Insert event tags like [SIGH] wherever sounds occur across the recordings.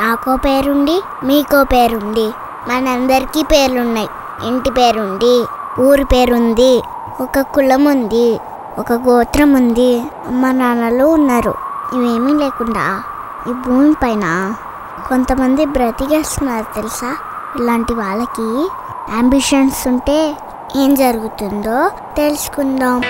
నాకో పేరుండి మీకో పేరుండి. మనందరికీ పేర్లున్నాయి. ఇంటి పేరుంది ఊరి పేరుంది ఒక కులం ఉంది ఒక గోత్రం ఉంది అమ్మ నాన్నలు ఉన్నారు. ఇవేమీ లేకుండా ఈ భూమి పైన కొంతమంది బ్రతికేస్తున్నారు తెలుసా? ఇలాంటి వాళ్ళకి అంబిషన్స్ ఉంటే ఏం జరుగుతుందో తెలుసుకుందాం.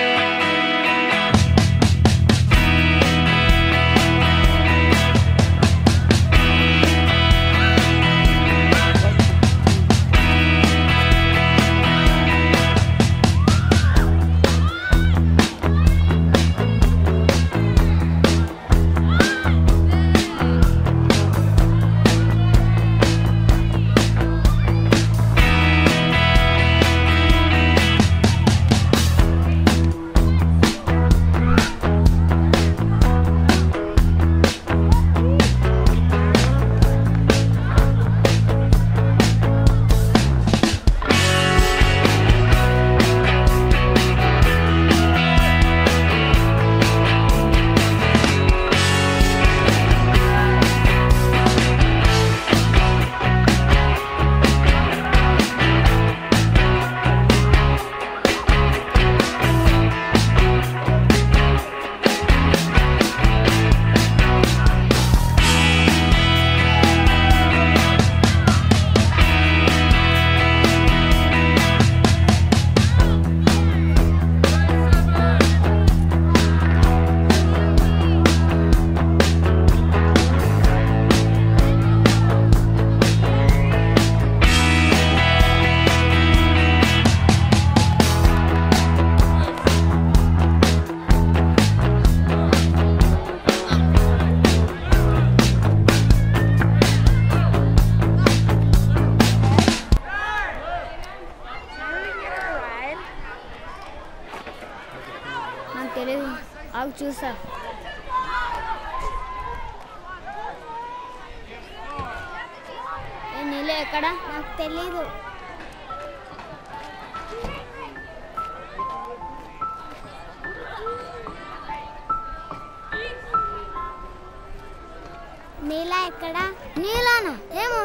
ఎక్కడ? నీలానా? ఏమో?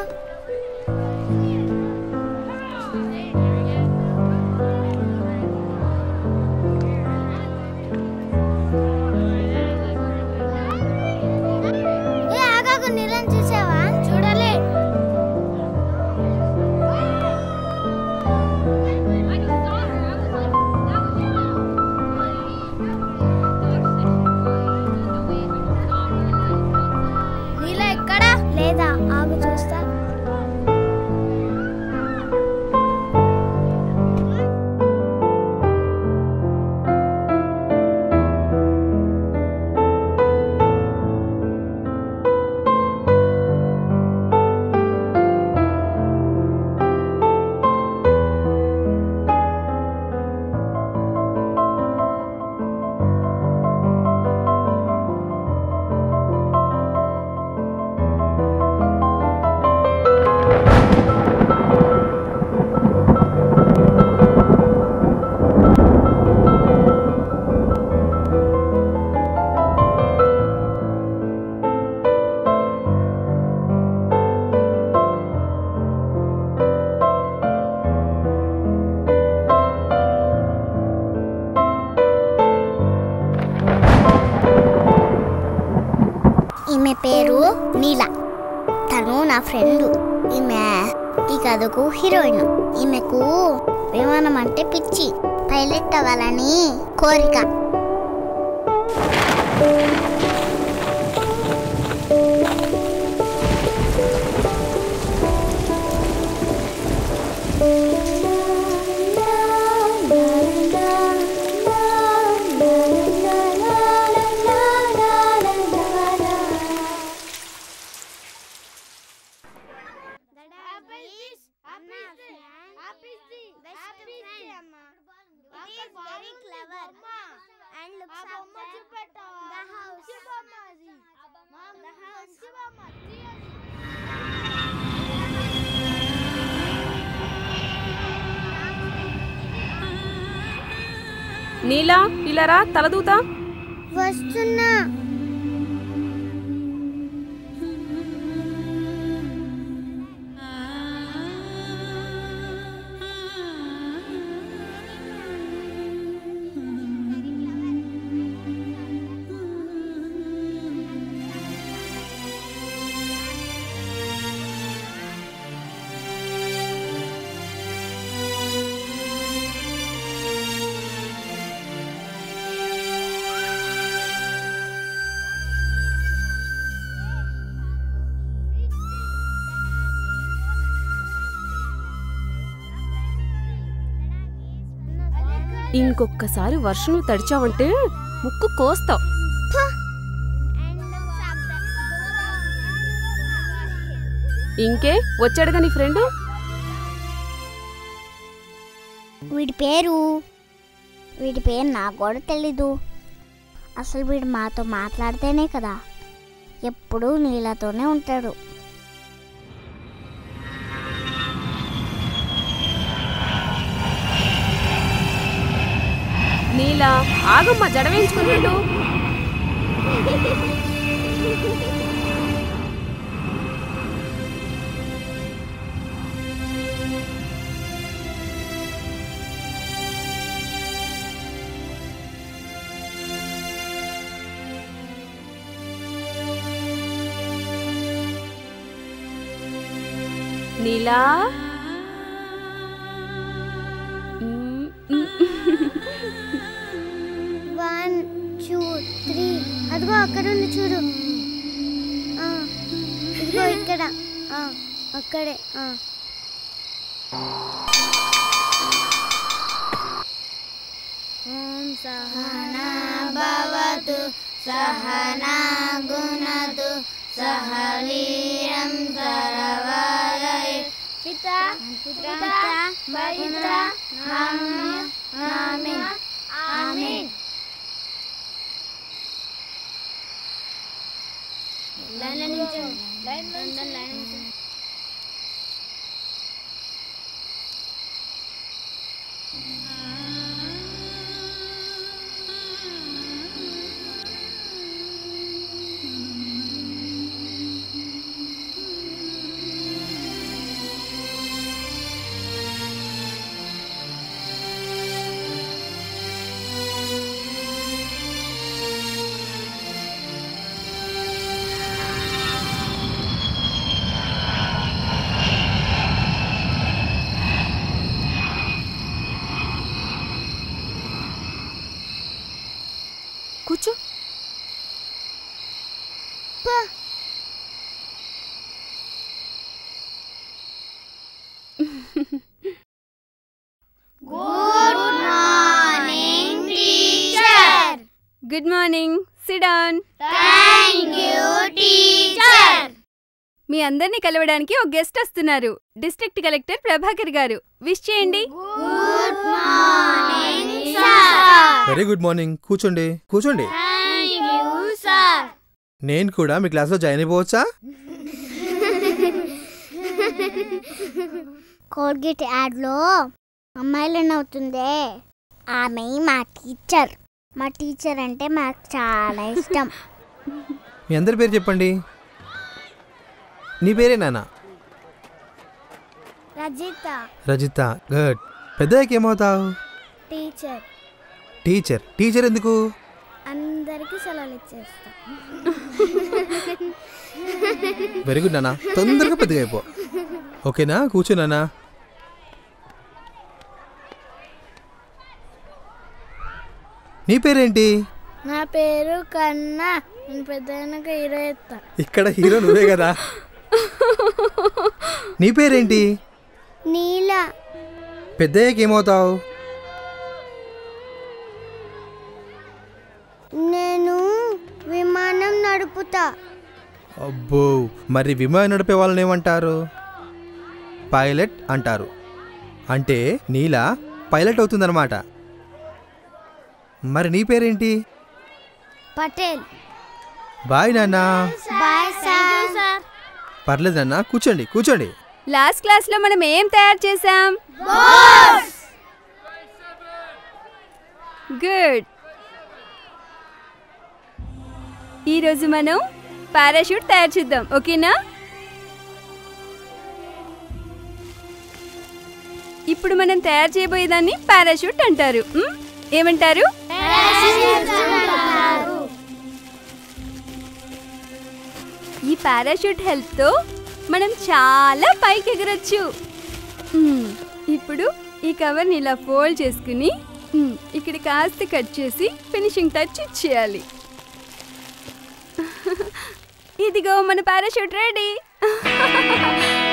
పేరు నీల. తను నా ఫ్రెండ్. ఈమె ఈ కథకు హీరోయిన్. ఈమెకు విమానం అంటే పిచ్చి. పైలట్ అవ్వాలని కోరిక. నీలా తలదూత? వస్తున్నా. ఇంకొక్కసారి వర్షంలో తడిచావంటే ముక్కు కోస్తావు ఇంకే వచ్చాడుగా నీ ఫ్రెండ్? వీడి పేరు వీడి పేరు నాకు కూడా తెలీదు. అసలు వీడు మాతో మాట్లాడితేనే కదా ఎప్పుడూ నీళ్ళతోనే ఉంటాడు. నీలా ఆగమ్మ జడవేయించుకున్నాడు నీలా? అదిగో అక్కడ ఉంది చూడు ఇదిగో ఇక్కడ. ఆ, అక్కడే. ఓం సహనా భవతు సహనా గుణతు సహ వీరం సరవరై పిత పిత పిత ఆమేన్ ఆమేన్. Lain na ninyo. Lain na ninyo. Good morning teacher good morning sit down thank you teacher మీ అందరినీ కలవడానికి ఒక గెస్ట్ వస్తున్నారు. డిస్ట్రిక్ట్ కలెక్టర్ ప్రభాకర్ గారు. విష్ చేయండి. Good morning sir very good morning కూర్చోండి. కూర్చోండి. థ్యాంక్ యూ సార్ నేను కూడా మీ క్లాస్లో జాయిన్ అయిపోవచ్చా? కోల్గేట్ యాడ్లో అమ్మాయిలను అవుతుందే. ఆమె మా టీచర్ మా టీచర్ అంటే మాకు చాలా ఇష్టం. మీ అందరి పేరు చెప్పండి. నీ పేరే నాన్న? రజిత. రజిత గుడ్ పెద్దయ్యకి ఏమవుతావు? టీచర్ టీచర్ టీచర్ ఎందుకు? అందరికీ సెలవులు ఇచ్చేస్తా. వెరీ గుడ్ నాన్న. తొందరగా పెద్దగా అయిపో. ఓకేనా? కూర్చో నాన్న. నీ పేరేంటి? నా పేరు కన్నా నేను పెద్ద హీరో ఎత్తా ఇక్కడ హీరో నువ్వే కదా. నీ పేరేంటి? నీల. పెద్దయ్యకి ఏమవుతావు నేను విమానం నడుపుతా. అబ్బో మరి విమానం నడిపే వాళ్ళని ఏమంటారు? పైలట్ అంటారు. అంటే నీలా పైలట్ అవుతుందన్నమాట. మరి నీ పేరేంటి? పటేల్. బాయ్ నాన్న. Bye sir. పర్లేదు నాన్న కూర్చోండి కూర్చోండి. లాస్ట్ క్లాస్లో మనం ఏం తయారు చేసాం గుడ్ ఈరోజు మనం పారాషూట్ తయారు చేద్దాం ఓకేనా? ఇప్పుడు మనం తయారు చేయబోయేదాన్ని పారాషూట్ అంటారు? ఏమంటారు? ఈ పారాషూట్ హెల్ప్తో మనం చాలా పైకి ఎగరొచ్చు. ఇప్పుడు ఈ కవర్ని ఇలా ఫోల్డ్ చేసుకుని ఇక్కడ కాస్త కట్ చేసి ఫినిషింగ్ టచ్ ఇచ్చేయాలి. [LAUGHS] ఇదిగో మన పారాషూట్ రెడీ. [LAUGHS]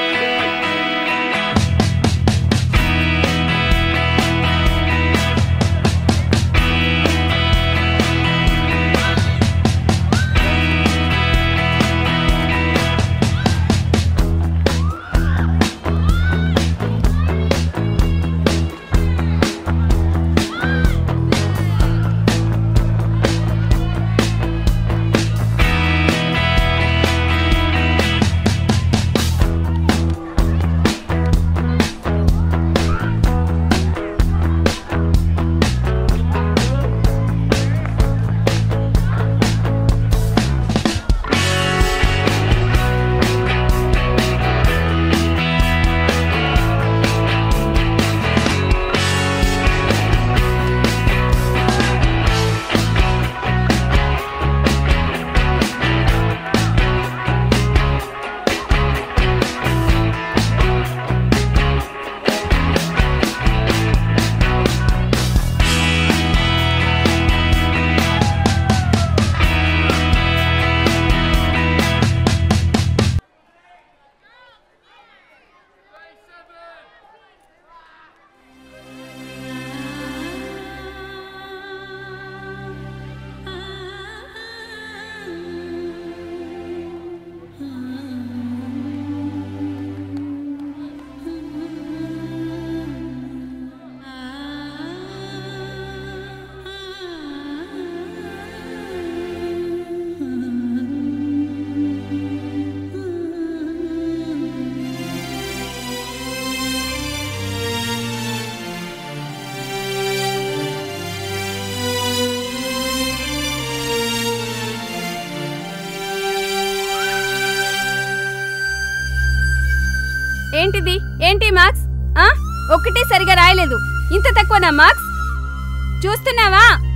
ఏంటి మార్క్స్? ఆ? ఒక్కటే సరిగా రాయలేదు. ఇంత తక్కువనా మార్క్స్? చూస్తున్నావా?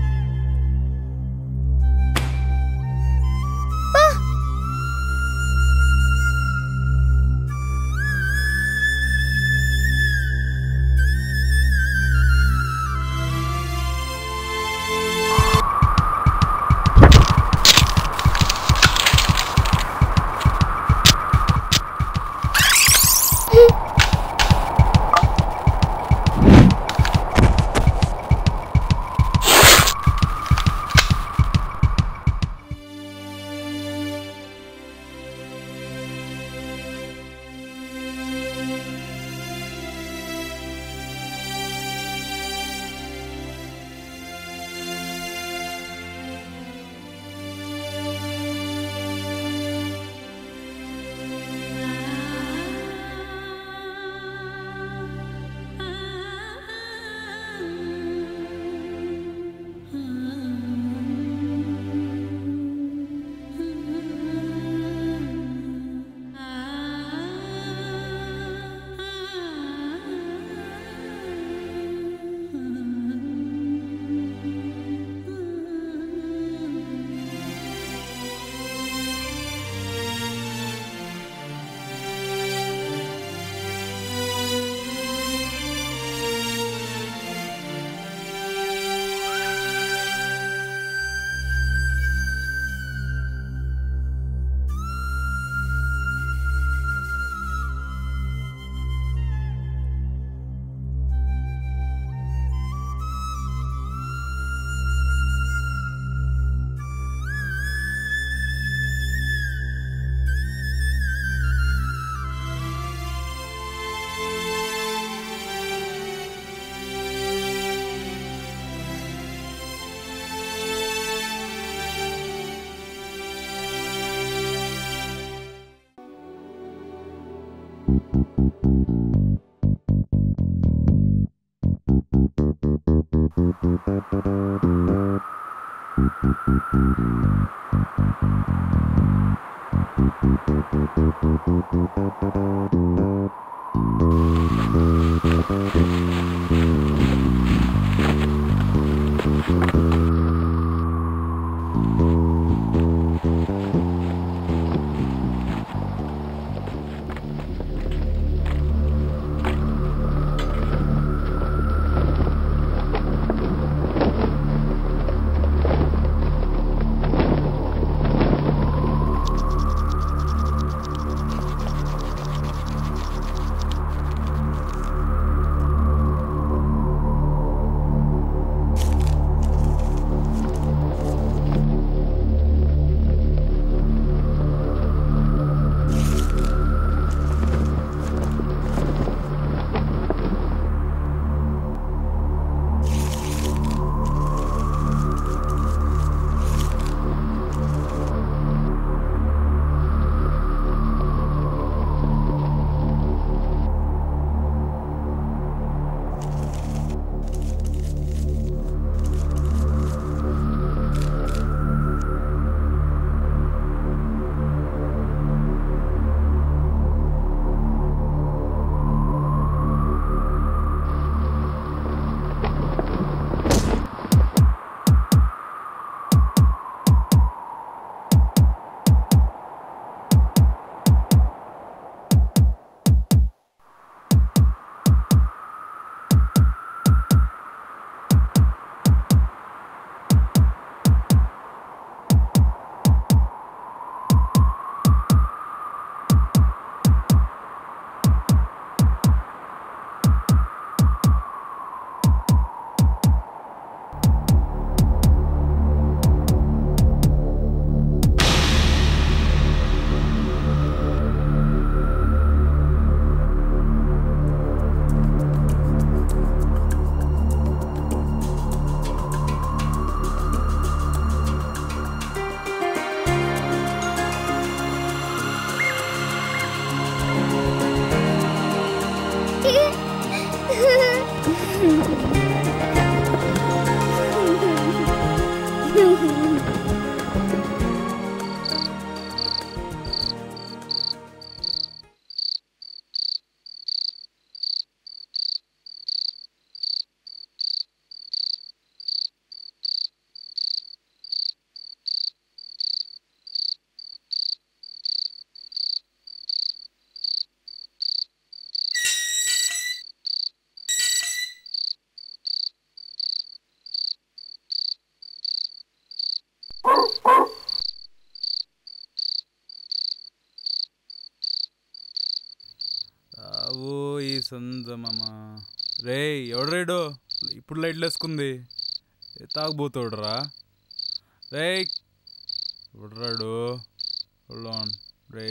Thank you. రావో ఈ సందమమ. రే ఎవడ్రేడు ఇప్పుడు లైట్లు వేసుకుంది ఏ తాగుబోతాడురా? రే ఎవడ్రాడు హోల్డ్ రే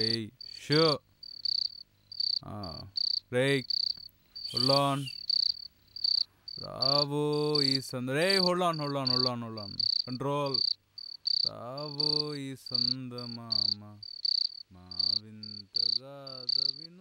షో. రే హోల్డ్ రావో ఈ సంద రే hold on hold on control రావో ఈ సందమామ మా వింతగాథ వినుమా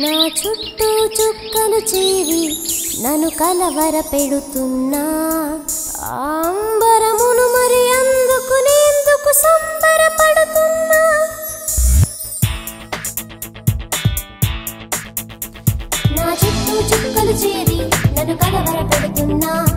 నా చుట్టూ చుక్కలు చేరి నన్ను కలవర పెడుతున్నా. అంబరమును మరి అందుకునేందుకు సంబరపడుతున్నా. నా చుట్టూ చుక్కలు చేరి నన్ను కలవర పెడుతున్నా.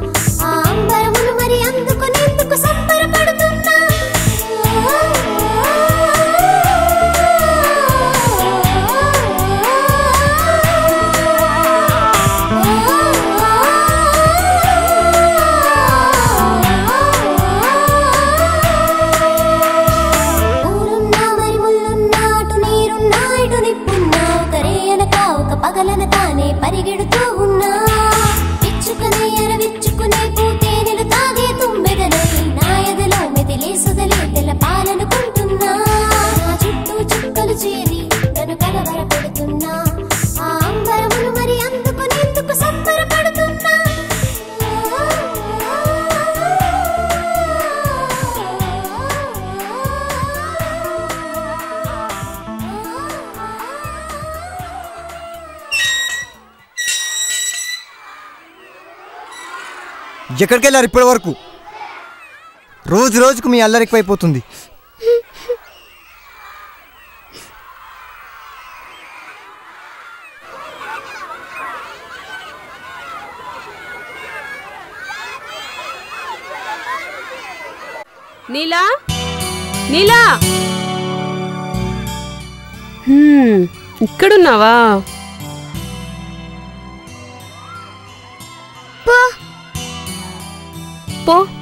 ఎక్కడికి వెళ్ళారు ఇప్పటి వరకు రోజు రోజుకు మీ అల్లరి ఎక్కువైపోతుంది. నీలా? నీలా? హ్మ్, ఇక్కడున్నావా? po.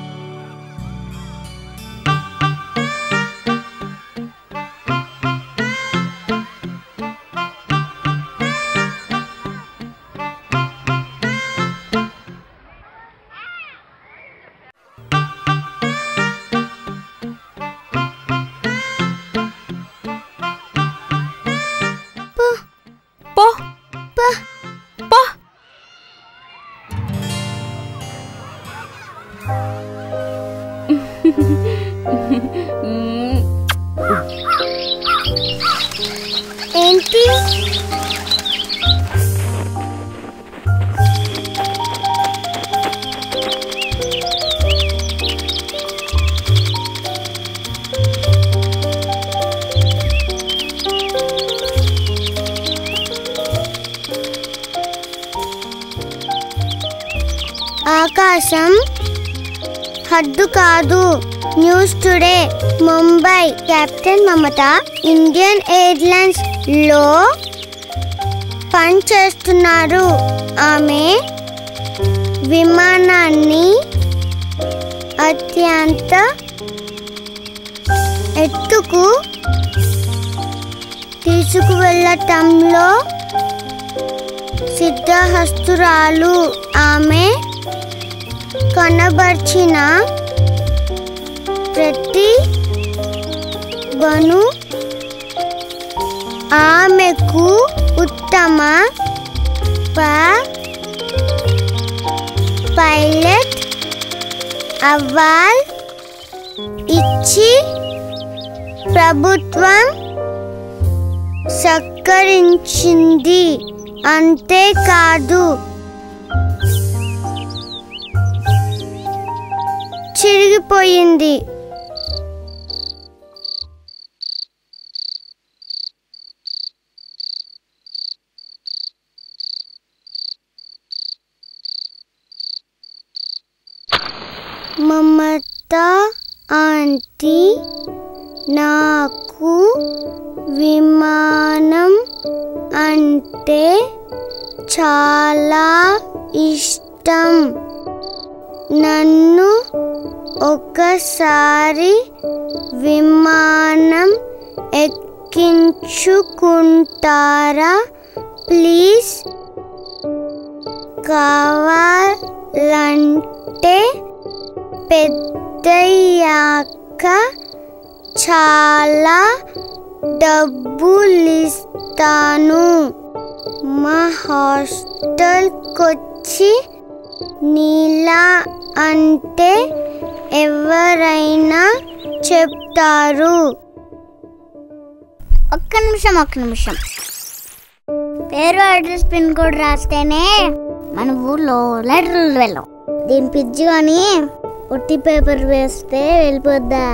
హద్దు కాదు. News today Mumbai captain Mamata Indian ఎయిర్లైన్స్లో పనిచేస్తున్నారు. ఆమె విమానాన్ని అత్యంత ఎత్తుకు తీసుకువెళ్ళటంలో సిద్ధహస్తురాలు. ఆమె కనబర్చిన బను ఆమెకు ఉత్తమ పైలట్ అవ్వాల్ ఇచ్చి ప్రభుత్వం సత్కరించింది. అంతేకాదు చిరిగిపోయింది. మమత ఆంటీ నాకు విమానం అంటే చాలా ఇష్టం. నన్ను ఒకసారి విమానం ఎక్కించుకుంటారా? ప్లీజ్. కావాలంటే పెద్దయ్యాక చాలా డబ్బులిస్తాను. మా హాస్టల్కొచ్చి నీలా అంటే ఎవరైనా చెప్తారు. ఒక్క నిమిషం ఒక్క నిమిషం. పేరు అడ్రస్ పిన్ కోడ్ రాస్తేనే మన ఊర్లో లెటర్లు వెళ్ళం దీని పిజ్జు అని ఒట్టి పేపర్ వేస్తే వెళ్ళిపోద్దా?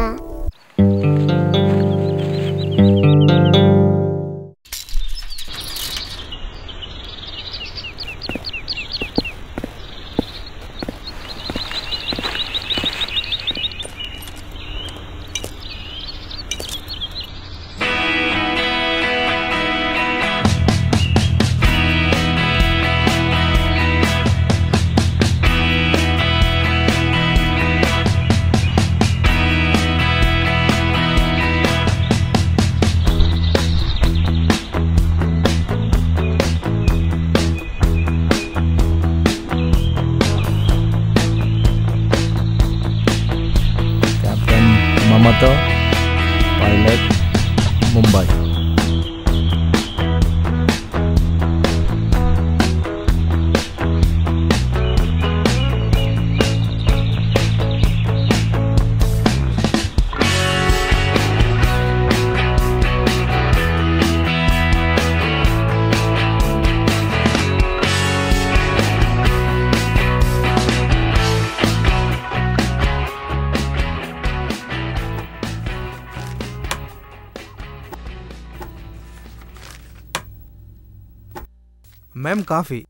मैम काफ़ी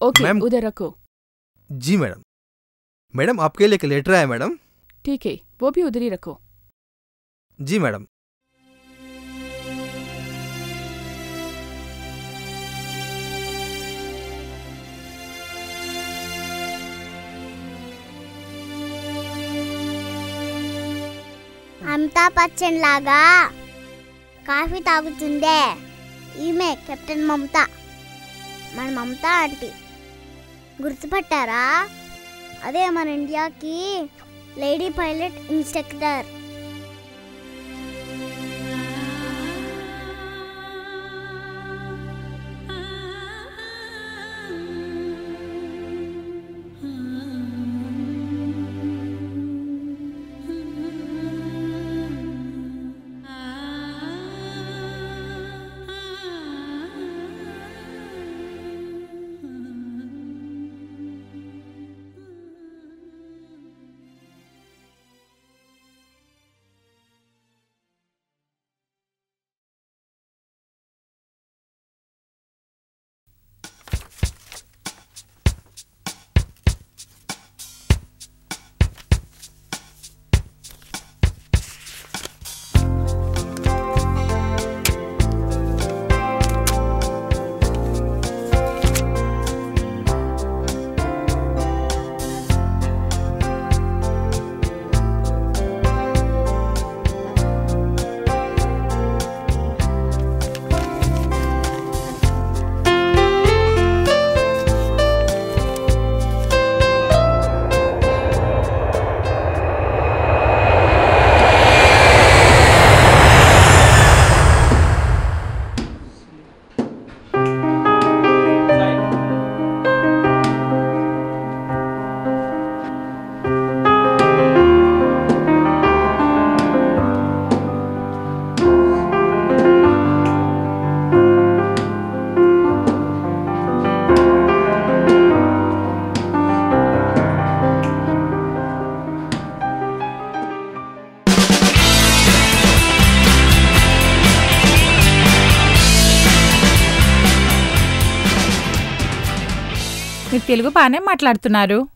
ओके मैम- उधर रखो जी मैडम मैडम आपके लिए एक लेटर आया मैडम ठीक है वो भी उधर ही रखो जी मैडम అమితాబ్ బచ్చన్ లాగా కాఫీ తాగుతుందే ఈమె కెప్టెన్ మమత మన మమతా ఆంటీ. గుర్తుపట్టారా? అదే మన ఇండియాకి లేడీ పైలట్ ఇన్స్ట్రక్టర్. తెలుగు బాగానే మాట్లాడుతున్నారు.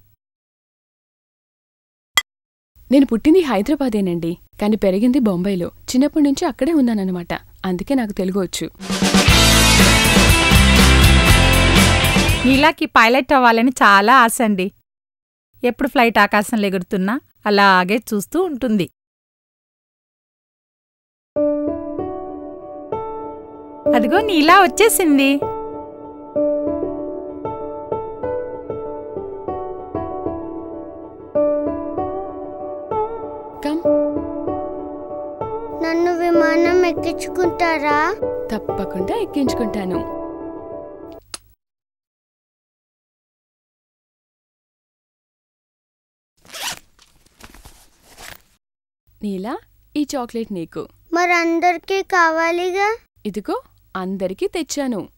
నేను పుట్టింది హైదరాబాదేనండి కానీ పెరిగింది బొంబాయిలో. చిన్నప్పటి నుంచి అక్కడే ఉన్నానన్నమాట. అందుకే నాకు తెలుగు వచ్చు. నీలాకి పైలట్ అవ్వాలని చాలా ఆశ అండి ఎప్పుడు ఫ్లైట్ ఆకాశంలో ఎగురుతున్నా అలాగే చూస్తూ ఉంటుంది. అదిగో నీలా వచ్చేసింది. కమ్ నన్ను విమానం ఎక్కించుకుంటారా? తప్పకుండా ఎక్కించుకుంటాను. నీలా ఈ చాక్లెట్ నీకు. మరి అందరికీ కావాలిగా? ఇదిగో అందరికీ తెచ్చాను.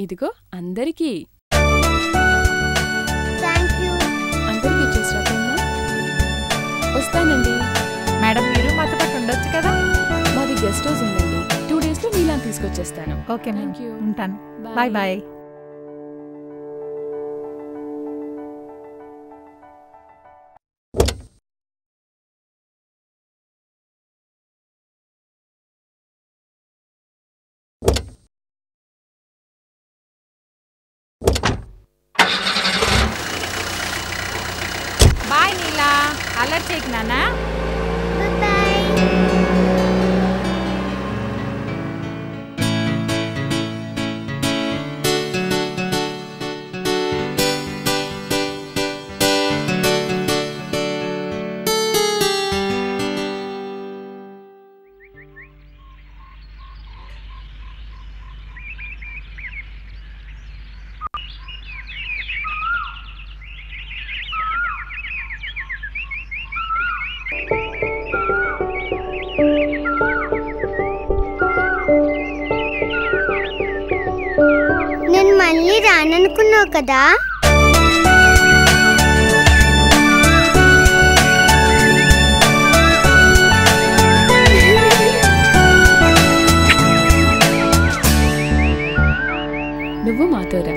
ఇదిగో అందరికీ. వస్తానండి. మేడం మీరు మాతో పాటు ఉండొచ్చు కదా? మాది గెస్ట్ హౌస్ ఉందండి. టూ డేస్లో నీలాని తీసుకొచ్చేస్తాను. Okay Thank you. ఉంటాను. బాయ్ బాయ్ మళ్ళీ రాననుకున్నావు కదా? నువ్వు మాతోరా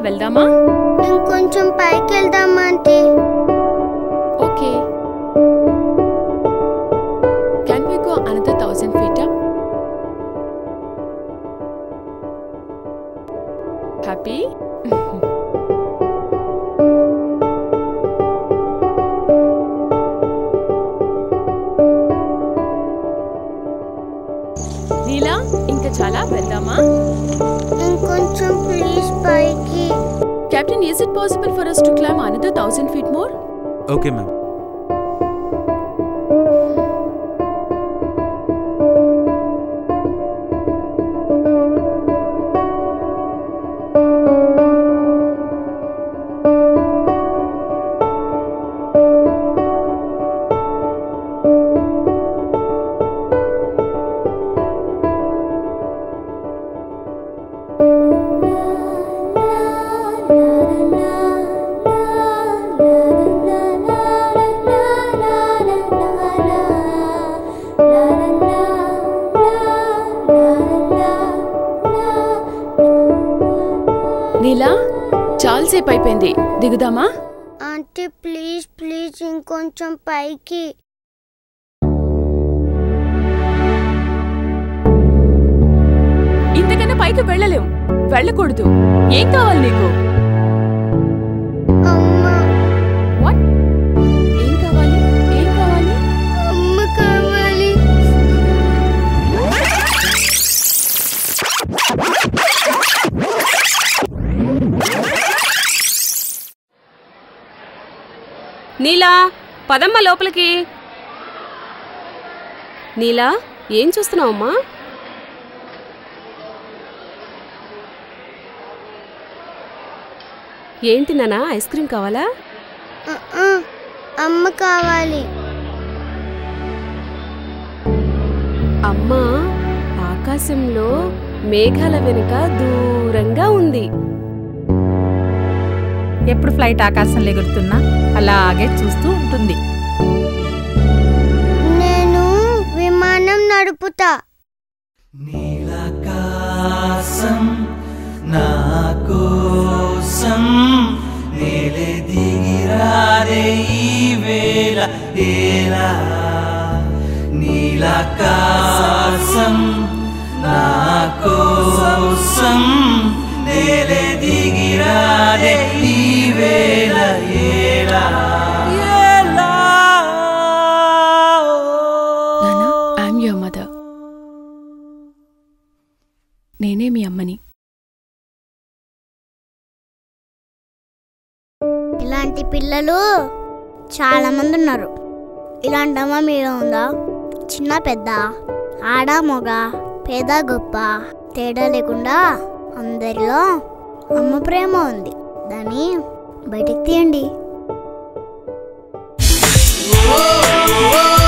Isabel Dama. నీలా చాలాసేపు అయిపోయింది దిగుదామా? ఆంటీ ప్లీజ్ ప్లీజ్ ఇంకొంచెం పైకి. ఇంతకన్నా పైకి వెళ్ళలేం. వెళ్ళకూడదు. ఏం కావాలి నీకు? నీలా పదమ్మ లోపలికి. నీలా ఏం చూస్తున్నావమ్మా? ఏంటి నానా ఐస్ క్రీమ్ కావాలా? అమ్మ కావాలి. అమ్మ ఆకాశంలో మేఘాల వెనుక దూరంగా ఉంది. ఎప్పుడు ఫ్లైట్ ఆకాశంలో ఎగురుతున్నా? అలాగే చూస్తూ ఉంటుంది. నేను విమానం నడుపుతా. నీలాకాశం నా కోసం నేలే దిగిరాదే ఈ వేళ ఏలా? నీలాకాశం నా కోసం ఏలా ఏలా నానా ఐఎమ్ యువర్ మదర్ నేనే మీ అమ్మని. ఇలాంటి పిల్లలు చాలా మంది ఉన్నారు. ఇలాంటి అమ్మ మీలో ఉందా? చిన్న పెద్ద ఆడ మొగ పేద గొప్ప తేడా లేకుండా అందరిలో అమ్మ ప్రేమ ఉంది. దాన్ని బయటికి తీయండి. ఓ